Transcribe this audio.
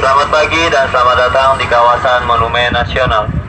Selamat pagi dan selamat datang di kawasan Monumen Nasional.